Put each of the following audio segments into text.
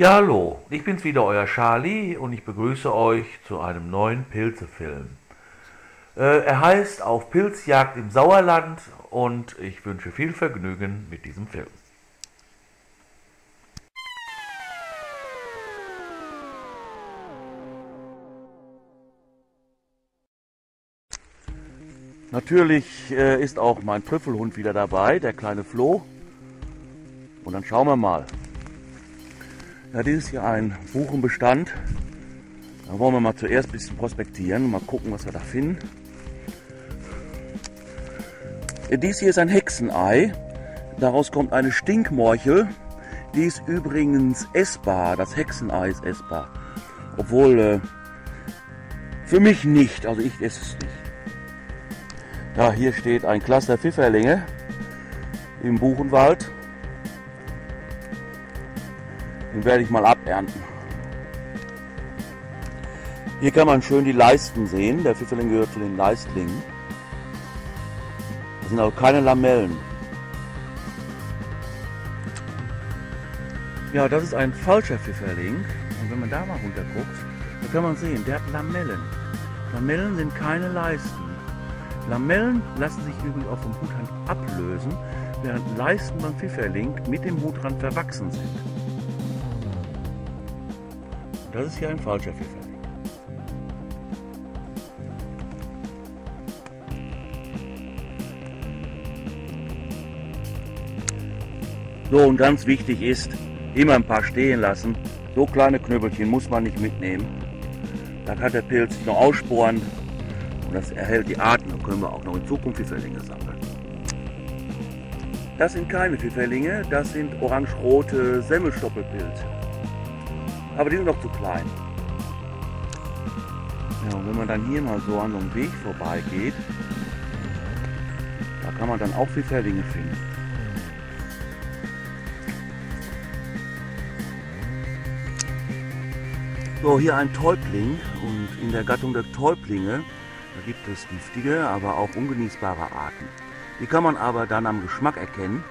Ja, hallo, ich bin's wieder, euer Charlie, und ich begrüße euch zu einem neuen Pilzefilm. Äh, er heißt Auf Pilzjagd im Sauerland und ich wünsche viel Vergnügen mit diesem Film. Natürlich äh, ist auch mein Trüffelhund wieder dabei, der kleine Flo. Und dann schauen wir mal. Ja, dieses hier ein Buchenbestand. Da wollen wir mal zuerst ein bisschen prospektieren und mal gucken, was wir da finden. Dies hier ist ein Hexenei. Daraus kommt eine Stinkmorchel. Die ist übrigens essbar. Das Hexenei ist essbar. Obwohl äh, für mich nicht. Also ich esse es nicht. Ja, hier steht ein Cluster Pfifferlinge im Buchenwald. Den werde ich mal abernten. Hier kann man schön die Leisten sehen. Der Pfifferling gehört zu den Leistlingen. Das sind auch keine Lamellen. Ja, das ist ein falscher Pfifferling. Und wenn man da mal runter guckt, dann kann man sehen, der hat Lamellen. Lamellen sind keine Leisten. Lamellen lassen sich übrigens auch vom Hutrand ablösen, während Leisten beim Pfifferling mit dem Hutrand verwachsen sind. Das ist hier ein falscher Pfifferling. So, und ganz wichtig ist, immer ein paar stehen lassen. So kleine Knüppelchen muss man nicht mitnehmen. Da kann der Pilz noch aussporen und das erhält die Arten. Dann können wir auch noch in Zukunft Pfifferlinge sammeln. Das sind keine Pfifferlinge, das sind orange-rote Semmelstoppelpilze. Aber die sind noch zu klein. Ja, und wenn man dann hier mal so an so einem Weg vorbeigeht, da kann man dann auch Pfifferlinge finden. So, hier ein Täubling und in der Gattung der Täublinge, da gibt es giftige, aber auch ungenießbare Arten. Die kann man aber dann am Geschmack erkennen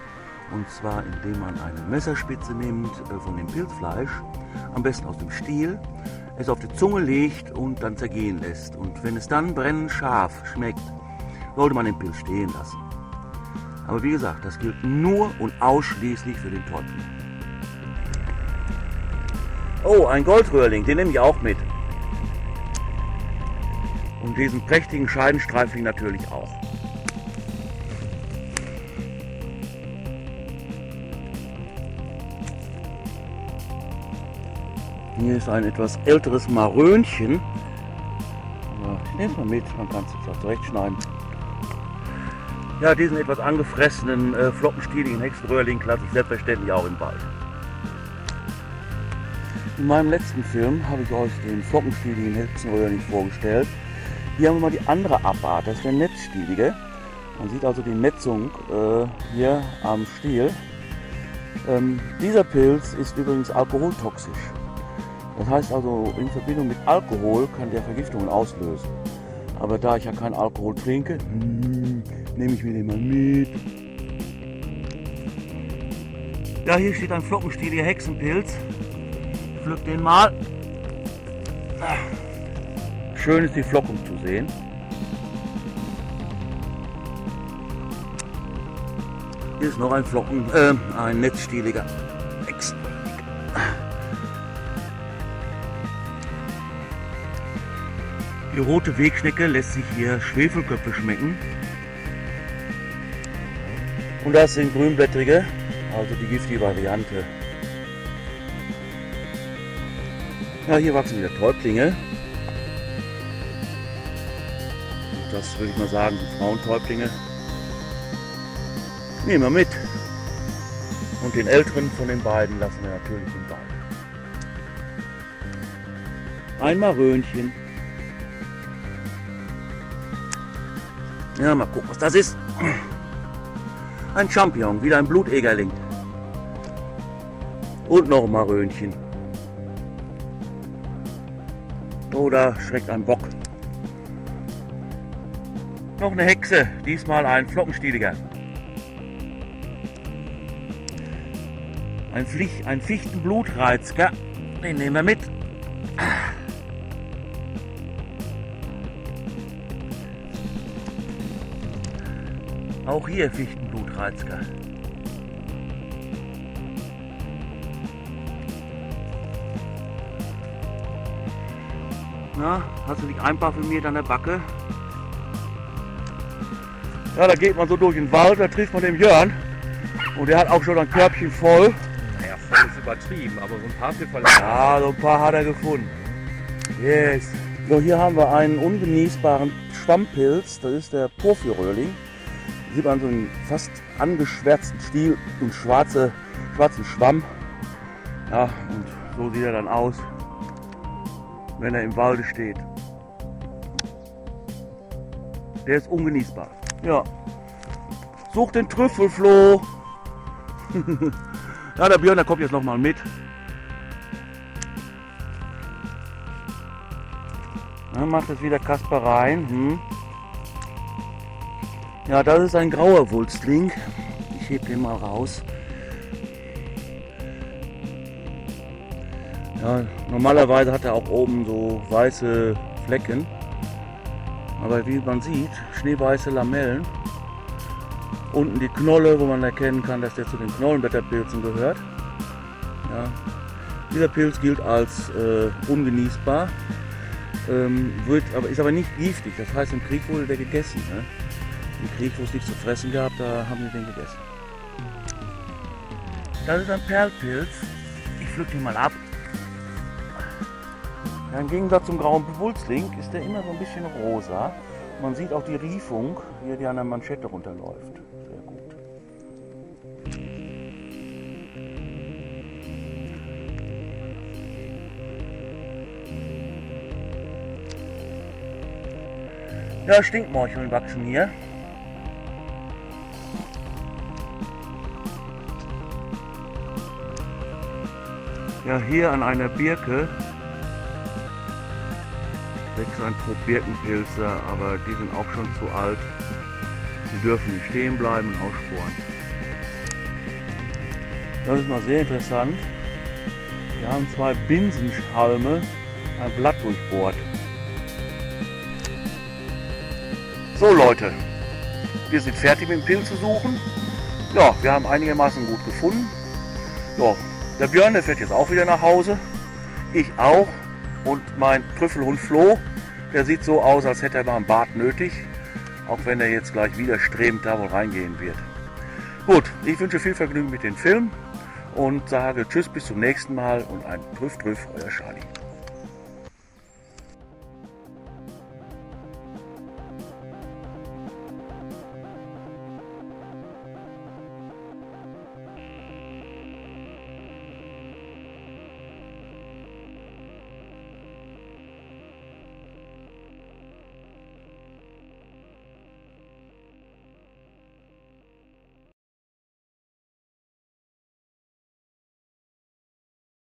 und zwar indem man eine Messerspitze nimmt äh, von dem Pilzfleisch, am besten aus dem Stiel, es auf die Zunge legt und dann zergehen lässt. Und wenn es dann brennend scharf schmeckt, sollte man den Pilz stehen lassen. Aber wie gesagt, das gilt nur und ausschließlich für den Täubling. Oh, ein Goldröhrling, den nehme ich auch mit. Und diesen prächtigen Scheidenstreifling natürlich auch. Hier ist ein etwas älteres Marönchen. Es mal mit, man kann es jetzt auch zurechtschneiden. Ja, diesen etwas angefressenen, äh, flockenstieligen Hexenröhrling lasse ich selbstverständlich auch im Wald. In meinem letzten Film habe ich euch den flockenstieligen Hexenröhrling vorgestellt. Hier haben wir mal die andere Abart, das ist der Netzstielige. Man sieht also die Netzung äh, hier am Stiel. Ähm, dieser Pilz ist übrigens alkoholtoxisch. Das heißt also, in Verbindung mit Alkohol kann der Vergiftungen auslösen. Aber da ich ja keinen Alkohol trinke, hm, nehme ich mir den mal mit. Ja, hier steht ein flockenstieliger Hexenpilz. Ich pflück den mal. Schön ist die Flockung zu sehen. Hier ist noch ein Flocken, äh, ein netzstieliger Die rote Wegschnecke lässt sich hier Schwefelköpfe schmecken. Und das sind grünblättrige, also die giftige Variante. Ja, hier wachsen wieder Täublinge. Und das würde ich mal sagen, sind Frauentäublinge. Nehmen wir mit. Und den älteren von den beiden lassen wir natürlich im Wald. Ein Marönchen. Ja, mal gucken, was das ist. Ein Champion, wieder ein Blutegerling. Und noch ein Marönchen. Oh, da schreckt ein Bock. Noch eine Hexe, diesmal ein Flockenstieliger. Ein, Pflicht, ein Fichtenblutreizker. Den nehmen wir mit. Auch hier Fichtenblutreizker. Na, hast du nicht ein paar für mir an der Backe? Ja, da geht man so durch den Wald, da trifft man den Jörn. Und der hat auch schon ein Körbchen voll. Naja, voll ist übertrieben, aber so ein paar Pfifferl. Ja, so ein paar hat er gefunden. Yes. So, hier haben wir einen ungenießbaren Schwammpilz. Das ist der Porphyrröhrling. Sieht man so einen fast angeschwärzten Stiel und schwarze, schwarzen Schwamm. Ja, und so sieht er dann aus, wenn er im Walde steht. Der ist ungenießbar. Ja. Such den Trüffelfloh. ja, der Björn, der kommt jetzt noch mal mit. Dann macht es wieder Kasper rein. Hm. Ja, das ist ein grauer Wulstling. Ich heb den mal raus. Ja, normalerweise hat er auch oben so weiße Flecken. Aber wie man sieht, schneeweiße Lamellen. Unten die Knolle, wo man erkennen kann, dass der zu den Knollenblätterpilzen gehört. Ja. Dieser Pilz gilt als äh, ungenießbar, ähm, wird, aber, ist aber nicht giftig. Das heißt, im Krieg wurde der gegessen. Ne? Im Krieg, wo es nichts zu fressen gab, da haben wir den gegessen. Das ist ein Perlpilz. Ich pflück den mal ab. Ja, Im Gegensatz zum grauen Wulstling ist der immer so ein bisschen rosa. Man sieht auch die Riefung, hier die an der Manschette runterläuft. Sehr gut. Ja, Stinkmorcheln wachsen hier. Ja, hier an einer Birke wächst ein Trupp Birkenpilze, aber die sind auch schon zu alt. Die dürfen nicht stehen bleiben und aussporen. Das ist mal sehr interessant. Wir haben zwei Binsenhalme, ein Blatt durchbohrt. So Leute, wir sind fertig mit dem Pilz zu suchen. Ja, wir haben einigermaßen gut gefunden. Ja, der Björn, der fährt jetzt auch wieder nach Hause. Ich auch. Und mein Trüffelhund Flo, der sieht so aus, als hätte er mal ein Bad nötig. Auch wenn er jetzt gleich widerstrebend da wohl reingehen wird. Gut, ich wünsche viel Vergnügen mit dem Film und sage Tschüss bis zum nächsten Mal und ein Trüff Trüff, euer Charlie.